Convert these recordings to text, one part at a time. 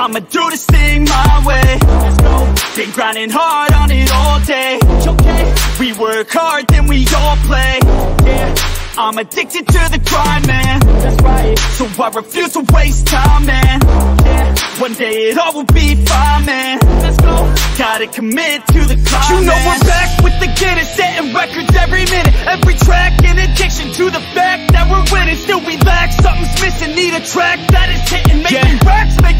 I'ma do this thing my way. Let's go. Been grinding hard on it all day. Okay. We work hard, then we all play. Yeah. I'm addicted to the grind, man. That's right. So I refuse to waste time, man. Yeah. One day it all will be fine, man. Let's go. Gotta commit to the climb. You know we're back with the Guinness, setting records every minute, every track. In addiction to the fact that we're winning, still we lack something's missing. Need a track that is hitting, making racks, making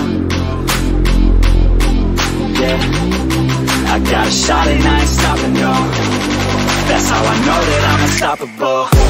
And I ain't stopping, no. That's how I know that I'm unstoppable.